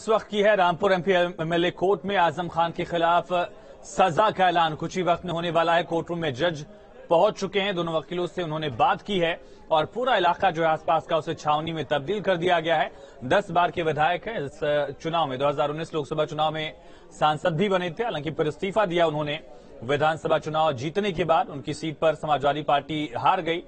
इस वक्त की है रामपुर एमपी एमएलए कोर्ट में आज़म खान के खिलाफ सजा का ऐलान। कुछ ही वक्त में होने वाला है, कोर्ट रूम में जज पहुँच चुके हैं। दोनों वकीलों से उन्होंने बात की है और पूरा इलाका जो है आसपास का उसे छावनी में तब्दील कर दिया गया है। दस बार के विधायक हैं इस चुनाव में। 2019 लोकसभा चुनाव में सांसद भी बने थे, हालाँकि फिर इस्तीफा दिया उन्होंने। विधानसभा चुनाव जीतने के बाद उनकी सीट पर समाजवादी पार्टी हार गई।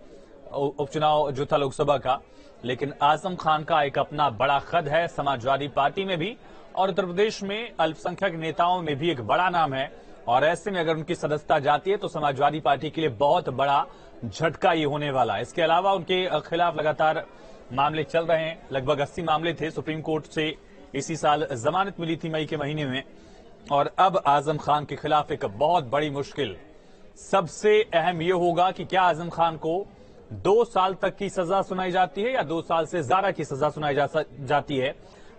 उपचुनाव जो था लोकसभा का। लेकिन आज़म खान का एक अपना बड़ा खद है समाजवादी पार्टी में भी, और उत्तर प्रदेश में अल्पसंख्यक नेताओं में भी एक बड़ा नाम है। और ऐसे में अगर उनकी सदस्यता जाती है तो समाजवादी पार्टी के लिए बहुत बड़ा झटका ये होने वाला है। इसके अलावा उनके खिलाफ लगातार मामले चल रहे हैं। लगभग अस्सी मामले थे। सुप्रीम कोर्ट से इसी साल जमानत मिली थी मई के महीने में। और अब आज़म खान के खिलाफ एक बहुत बड़ी मुश्किल। सबसे अहम यह होगा कि क्या आज़म खान को दो साल तक की सजा सुनाई जाती है या दो साल से ज़्यादा की सजा सुनाई जा, जाती है?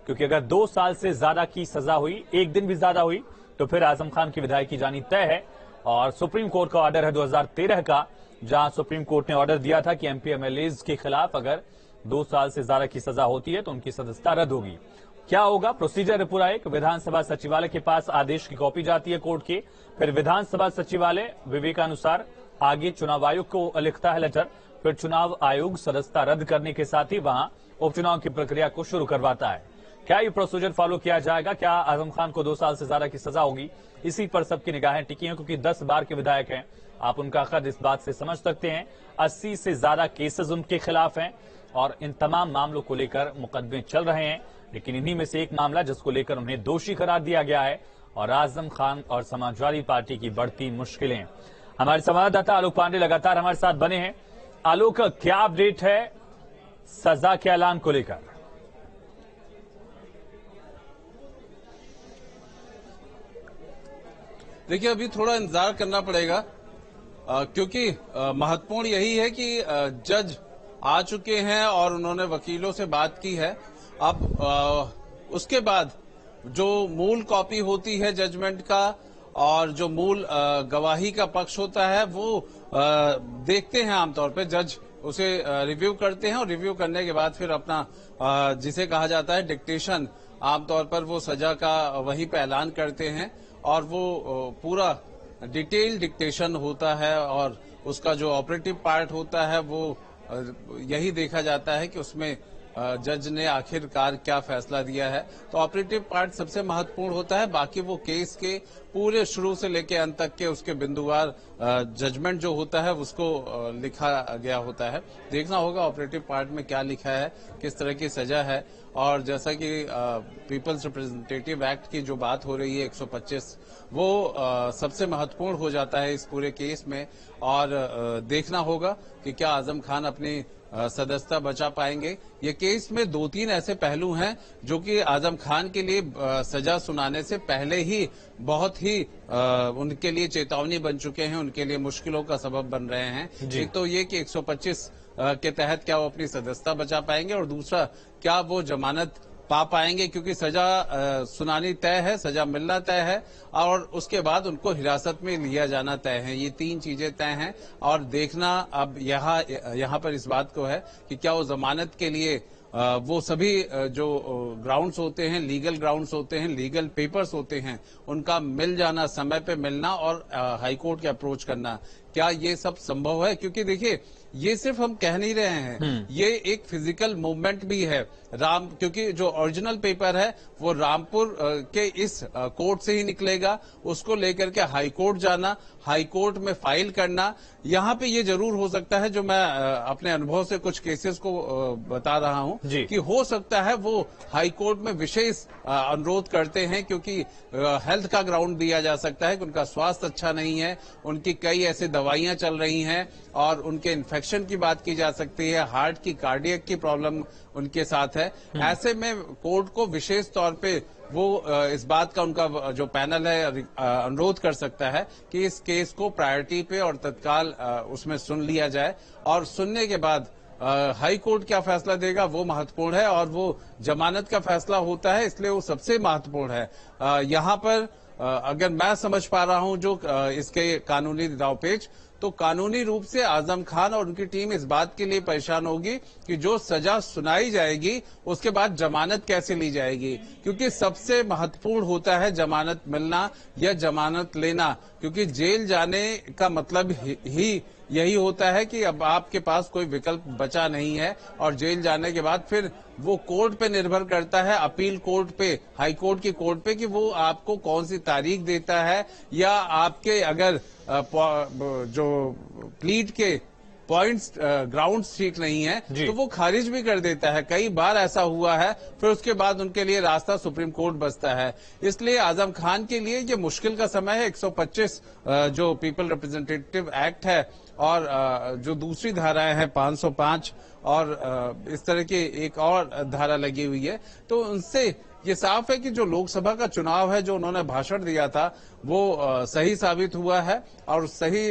क्योंकि अगर दो साल से ज़्यादा की सजा हुई एक दिन भी ज़्यादा हुई तो फिर आज़म खान की विधायक की जानी तय है। और सुप्रीम कोर्ट का ऑर्डर है 2013 का जहाँ सुप्रीम कोर्ट ने ऑर्डर दिया था कि एमपी एमएलए के खिलाफ अगर दो साल से ज़्यादा की सजा होती है तो उनकी सदस्यता रद्द होगी। क्या होगा? प्रोसीजर पूरा एक। विधानसभा सचिवालय के पास आदेश की कॉपी जाती है कोर्ट की। फिर विधानसभा सचिवालय विवेकानुसार आगे चुनाव आयोग को लिखता है लेटर। फिर चुनाव आयोग सदस्यता रद्द करने के साथ ही वहाँ उपचुनाव की प्रक्रिया को शुरू करवाता है। क्या ये प्रोसीजर फॉलो किया जाएगा? क्या आज़म खान को दो साल से ज़्यादा की सजा होगी? इसी पर सबकी निगाहें टिकी हैं, क्योंकि दस बार के विधायक हैं। आप उनका खद इस बात से समझ सकते हैं, अस्सी से ज़्यादा केसेस उनके खिलाफ हैं और इन तमाम मामलों को लेकर मुकदमे चल रहे हैं। लेकिन इन्हीं में से एक मामला जिसको लेकर उन्हें दोषी करार दिया गया है और आज़म खान और समाजवादी पार्टी की बढ़ती मुश्किलें। हमारे संवाददाता आलोक पांडे लगातार हमारे साथ बने हैं। आलोक क्या अपडेट है? सजा के ऐलान को लेकर। देखिए अभी थोड़ा इंतज़ार करना पड़ेगा आ, क्योंकि महत्वपूर्ण यही है कि आ, जज आ चुके हैं और उन्होंने वकीलों से बात की है। अब आ, उसके बाद जो मूल कॉपी होती है जजमेंट का और जो मूल गवाही का पक्ष होता है, वो देखते हैं आमतौर पर जज उसे रिव्यू करते हैं और रिव्यू करने के बाद फिर अपना जिसे कहा जाता है, डिक्टेशन आमतौर पर वो सजा का वहीं पे ऐलान करते हैं और वो पूरा डिटेल डिक्टेशन होता है और उसका जो ऑपरेटिव पार्ट होता है, वो यही देखा जाता है कि उसमें जज ने आखिरकार क्या फैसला दिया है? तो ऑपरेटिव पार्ट सबसे महत्वपूर्ण होता है बाकी वो केस के पूरे शुरू से लेकर अंत तक के उसके बिंदुवार जजमेंट जो होता है उसको लिखा गया होता है। देखना होगा ऑपरेटिव पार्ट में क्या लिखा है किस तरह की सजा है। और जैसा कि पीपल्स रिप्रेजेंटेटिव एक्ट की जो बात हो रही है 125 वो आ, सबसे महत्वपूर्ण हो जाता है इस पूरे केस में। और आ, देखना होगा कि क्या आज़म खान अपनी सदस्यता बचा पाएँगे। ये केस में दो तीन ऐसे पहलू हैं जो कि आज़म खान के लिए सजा सुनाने से पहले ही बहुत ही उनके लिए चेतावनी बन चुके हैं उनके लिए मुश्किलों का सबब बन रहे हैं। एक तो ये कि 125 के तहत क्या वो अपनी सदस्यता बचा पाएँगे और दूसरा क्या वो जमानत पा पाएँगे क्योंकि सजा सुनानी तय है, सजा मिलना तय है, और उसके बाद उनको हिरासत में लिया जाना तय है। ये तीन चीज़ें तय हैं, और देखना अब यहाँ यहाँ पर इस बात को है कि क्या वो जमानत के लिए वो सभी जो ग्राउंड्स होते हैं लीगल ग्राउंड्स होते हैं लीगल पेपर्स होते हैं उनका मिल जाना समय पे मिलना और हाईकोर्ट के अप्रोच करना क्या ये सब संभव है? क्योंकि देखिए ये सिर्फ़ हम कह नहीं रहे हैं। हम्म। ये एक फ़िज़िकल मूवमेंट भी है। राम क्योंकि जो ओरिजिनल पेपर है वो रामपुर के इस कोर्ट से ही निकलेगा। उसको लेकर के हाई कोर्ट जाना हाई कोर्ट में फ़ाइल करना यहाँ पे ये ज़रूर हो सकता है जो मैं अपने अनुभव से कुछ केसेस को बता रहा हूँ। कि हो सकता है वो हाई कोर्ट में विशेष अनुरोध करते हैं क्योंकि हेल्थ का ग्राउंड दिया जा सकता है कि उनका स्वास्थ्य अच्छा नहीं है उनकी कई ऐसी दवाइयाँ चल रही हैं और उनके इन्फेक्शन की बात की जा सकती है हार्ट की कार्डियक की प्रॉब्लम उनके साथ है हम्म। ऐसे में कोर्ट को विशेष तौर पे वो इस बात का उनका जो पैनल है अनुरोध कर सकता है कि इस केस को प्रायोरिटी पे और तत्काल उसमें सुन लिया जाए और सुनने के बाद हाई कोर्ट क्या फैसला देगा वो महत्वपूर्ण है और वो जमानत का फैसला होता है, इसलिए वो सबसे महत्वपूर्ण है। यहाँ पर अगर मैं समझ पा रहा हूँ जो इसके कानूनी दावपेच तो कानूनी रूप से आज़म खान और उनकी टीम इस बात के लिए परेशान होगी कि जो सजा सुनाई जाएगी, उसके बाद जमानत कैसे ली जाएगी? क्योंकि सबसे महत्वपूर्ण होता है जमानत मिलना या जमानत लेना, क्योंकि जेल जाने का मतलब ही यही होता है कि अब आपके पास कोई विकल्प बचा नहीं है और जेल जाने के बाद फिर वो कोर्ट पे निर्भर करता है अपील कोर्ट पे हाई कोर्ट की कोर्ट पे कि वो आपको कौन सी तारीख देता है या आपके अगर जो प्लीट के पॉइंट्स ग्राउंड ठीक नहीं है तो वो खारिज भी कर देता है। कई बार ऐसा हुआ है फिर उसके बाद उनके लिए रास्ता सुप्रीम कोर्ट बसता है। इसलिए आज़म खान के लिए ये मुश्किल का समय है। 125 जो पीपल रिप्रेजेंटेटिव एक्ट है और जो दूसरी धाराएँ हैं 505 और इस तरह की एक और धारा लगी हुई है तो उनसे ये साफ़ है कि जो लोकसभा का चुनाव है, जो उन्होंने भाषण दिया था वो सही साबित हुआ है और सही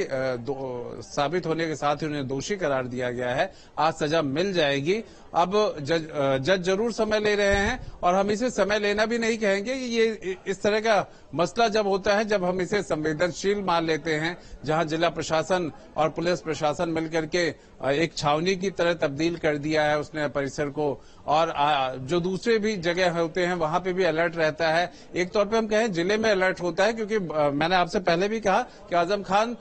साबित होने के साथ ही उन्हें दोषी करार दिया गया है। आज सजा मिल जाएगी। अब जज जज ज़रूर समय ले रहे हैं और हम इसे समय लेना भी नहीं कहेंगे। ये इस तरह का मसला जब होता है, जब हम इसे संवेदनशील मान लेते हैं, जहाँ जिला प्रशासन और पुलिस प्रशासन मिलकर के एक छावनी की तरह तब्दील कर दिया है उसने परिसर को। और जो दूसरे भी जगह होते हैं, वहाँ पे भी अलर्ट रहता है। एक तौर पे हम कहें, ज़िले में अलर्ट होता है क्योंकि मैंने आपसे पहले भी कहा कि आज़म खान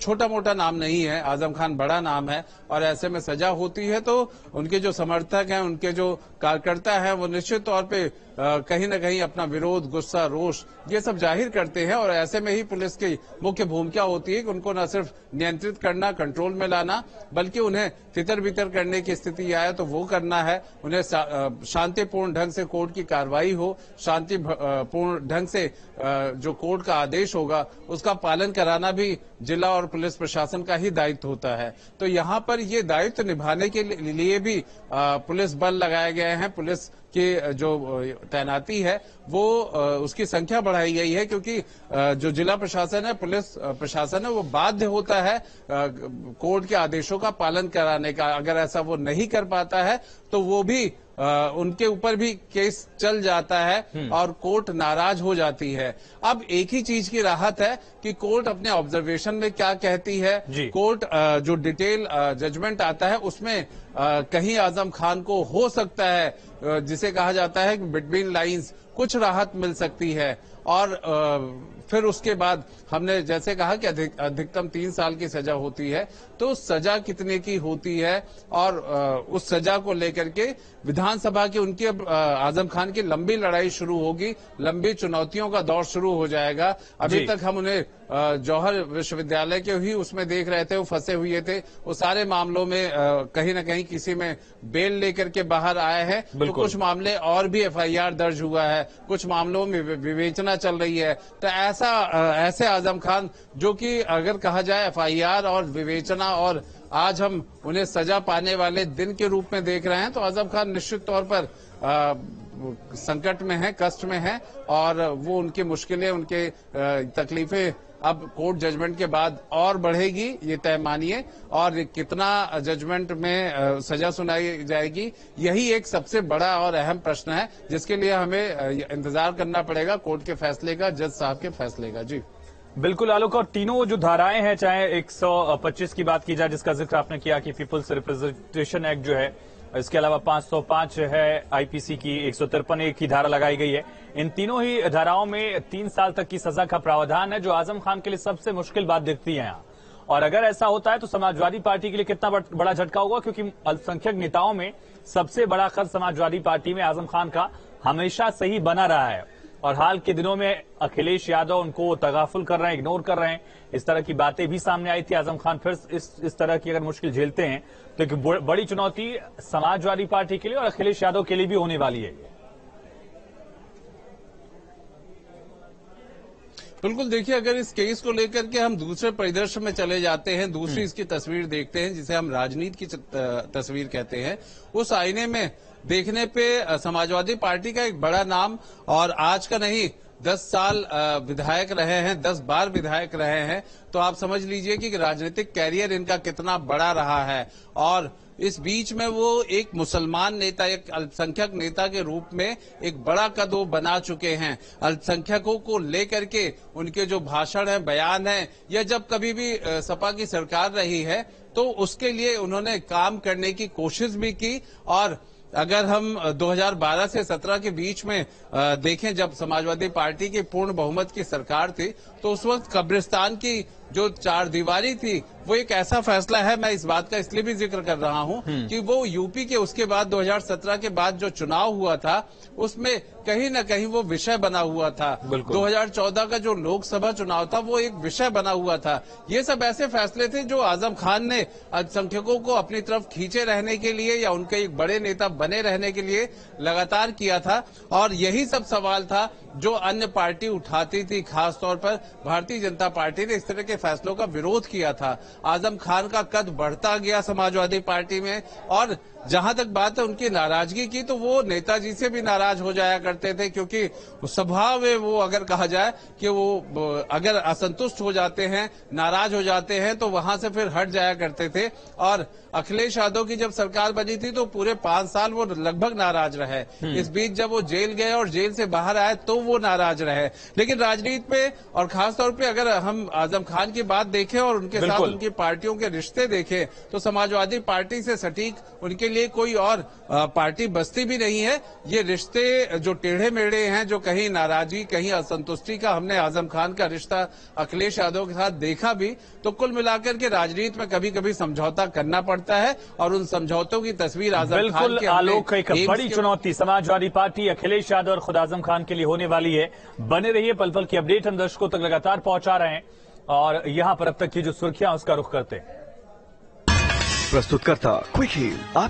छोटा मोटा नाम नहीं है, आज़म खान बड़ा नाम है, और ऐसे में सजा होती है तो उनके जो समर्थक हैं, उनके जो कार्यकर्ता हैं, वो निश्चित तौर पे कहीं न कहीं अपना विरोध, गुस्सा, रोष, ये सब ज़ाहिर करते हैं और ऐसे में ही पुलिस की मुख्य भूमिका होती है कि उनको न सिर्फ़ नियंत्रित करना, कंट्रोल में लाना, बल्कि उन्हें तितर बितर करने की स्थिति आए तो वो करना है। उन्हें शांतिपूर्ण ढंग से कोर्ट की कार्रवाई हो शांतिपूर्ण ढंग से जो कोर्ट का आदेश होगा, उसका पालन कराना भी जिला और पुलिस प्रशासन का ही दायित्व होता है। तो यहाँ पर ये दायित्व निभाने के लिए भी पुलिस बल लगाए गए हैं। पुलिस की जो तैनाती है, वो उसकी संख्या बढ़ाई गई है क्योंकि जो जिला प्रशासन है, पुलिस प्रशासन है, वो बाध्य होता है कोर्ट के आदेशों का पालन कराने का। अगर ऐसा वो नहीं कर पाता है तो वो भी आ, उनके ऊपर भी केस चल जाता है हम्म। और कोर्ट नाराज़ हो जाती है। अब एक ही चीज़ की राहत है कि कोर्ट अपने ऑब्जर्वेशन में क्या कहती है। कोर्ट आ, जो डिटेल जजमेंट आता है उसमें आ, कहीं आज़म खान को हो सकता है जिसे कहा जाता है बिटवीन लाइंस कुछ राहत मिल सकती है। और फिर उसके बाद हमने जैसे कहा कि अधिक, अधिकतम तीन साल की सजा होती है। तो सजा कितने की होती है? और उस सजा को लेकर के विधानसभा की उनकी अब आज़म खान की लंबी लड़ाई शुरू होगी। लंबी चुनौतियों का दौर शुरू हो जाएगा। अभी तक हम उन्हें जौहर विश्वविद्यालय के ही उसमें देख रहे थे वो फंसे हुए थे। वो सारे मामलों में कहीं न कहीं किसी में बेल लेकर के बाहर आए हैं। तो कुछ मामले और भी एफआईआर दर्ज हुआ है। कुछ मामलों में विवेचना चल रही है। तो ऐसा ऐसे आज़म खान जो कि अगर कहा जाए एफआईआर और विवेचना और आज हम उन्हें सजा पाने वाले दिन के रूप में देख रहे हैं तो आज़म खान निश्चित तौर पर आ, संकट में है कष्ट में है और वो उनकी मुश्किलें उनके तकलीफें अब कोर्ट जजमेंट के बाद और बढ़ेगी, ये तय मानिए, और कितना जजमेंट में सजा सुनाई जाएगी, यही एक सबसे बड़ा और अहम प्रश्न है, जिसके लिए हमें इंतज़ार करना पड़ेगा, कोर्ट के फैसले का, जज साहब के फैसले का। जी। बिल्कुल, आलोक, और तीनों जो धाराएँ हैं, चाहे 125 की बात की जाए, जिसका ज़िक्र आपने किया कि पीपुल्स रिप्रेजेंटेशन एक्ट जो है इसके अलावा 505 है आईपीसी की एक एक की धारा लगाई गई है। इन तीनों ही धाराओं में तीन साल तक की सजा का प्रावधान है, जो आज़म खान के लिए सबसे मुश्किल बात दिखती है यहाँ। और अगर ऐसा होता है तो समाजवादी पार्टी के लिए कितना बड़ा झटका होगा, क्योंकि अल्पसंख्यक नेताओं में सबसे बड़ा खर्च समाजवादी पार्टी में आज़म खान का हमेशा सही बना रहा है। और हाल के दिनों में अखिलेश यादव उनको तगाफुल कर रहे हैं इग्नोर कर रहे हैं। इस तरह की बातें भी सामने आई थी आज़म खान। फिर इस इस तरह की अगर मुश्किल झेलते हैं तो एक बड़ी चुनौती समाजवादी पार्टी के लिए और अखिलेश यादव के लिए भी होने वाली है। बिल्कुल देखिए अगर इस केस को लेकर के हम दूसरे परिदृश्य में चले जाते हैं दूसरी हम्म। इसकी तस्वीर देखते हैं जिसे हम राजनीति की तस्वीर कहते हैं उस आईने में देखने पे समाजवादी पार्टी का एक बड़ा नाम और आज का नहीं दस साल विधायक रहे हैं दस बार विधायक रहे हैं तो आप समझ लीजिए कि राजनीतिक कैरियर इनका कितना बड़ा रहा है और इस बीच में वो एक मुसलमान नेता, एक अल्पसंख्यक नेता के रूप में एक बड़ा कद बना चुके हैं। अल्पसंख्यकों को लेकर के उनके जो भाषण है, बयान है, या जब कभी भी सपा की सरकार रही है तो उसके लिए उन्होंने काम करने की कोशिश भी की। और अगर हम 2012 से 17 के बीच में देखें, जब समाजवादी पार्टी की पूर्ण बहुमत की सरकार थी तो उस वक्त कब्रिस्तान की जो चार दीवारी थी वो एक ऐसा फैसला है मैं इस बात का इसलिए भी ज़िक्र कर रहा हूँ कि वो यूपी के उसके बाद 2017 के बाद जो चुनाव हुआ था उसमें कहीं ना कहीं वो विषय बना हुआ था। बिल्कुल। 2014 का जो लोकसभा चुनाव था वो एक विषय बना हुआ था। ये सब ऐसे फैसले थे जो आज़म खान ने अल्पसंख्यकों को अपनी तरफ़ खींचे रहने के लिए या उनके एक बड़े नेता बने रहने के लिए लगातार किया था। और यही सब सवाल था जो अन्य पार्टी उठाती थी खासतौर पर भारतीय जनता पार्टी ने इस तरह के फैसलों का विरोध किया था। आज़म खान का कद बढ़ता गया समाजवादी पार्टी में और जहाँ तक बात है उनकी नाराज़गी की तो वो नेताजी से भी नाराज़ हो जाया करते थे क्योंकि स्वभाव में वो अगर कहा जाए कि वो अगर असंतुष्ट हो जाते हैं नाराज़ हो जाते हैं तो वहाँ से फिर हट जाया करते थे। और अखिलेश यादव की जब सरकार बनी थी तो पूरे पाँच साल वो लगभग नाराज़ रहे। इस बीच जब वो जेल गए और जेल से बाहर आए तो वो नाराज़ रहे। लेकिन राजनीति में और खासतौर पे अगर हम आज़म खान की बात देखें और उनके साथ उनकी पार्टियों के रिश्ते देखें तो समाजवादी पार्टी से सटीक उनके लिए कोई और पार्टी बस्ती भी नहीं है। ये रिश्ते जो टेढ़े मेढ़े हैं जो कहीं नाराज़गी कहीं असंतुष्टि का हमने आज़म खान का रिश्ता अखिलेश यादव के साथ देखा भी तो कुल मिलाकर के राजनीति में कभी कभी समझौता करना पड़ता है और उन समझौतों की तस्वीर आज़म खान के आलोक एक बड़ी चुनौती समाजवादी पार्टी अखिलेश यादव और खुद आज़म खान के लिए होने वाली है। बने रहिए पल पल की अपडेट। हम दर्शकों तक लगातार पहुँचा रहे हैं और यहाँ पर अब तक की जो सुर्खियाँ उसका रुख करते हैं। प्रस्तुतकर्ता क्विक आप